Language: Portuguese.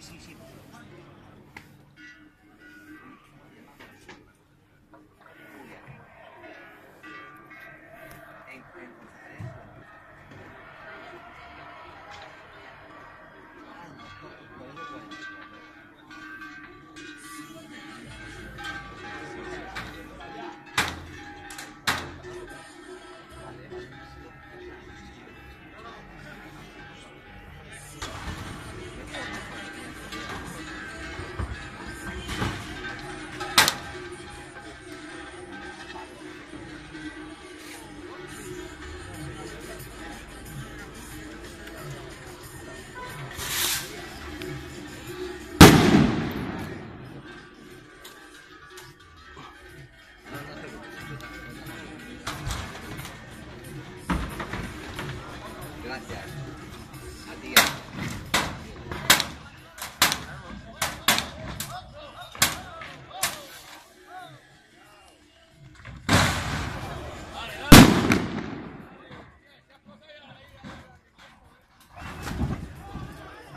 sim, sim, sim.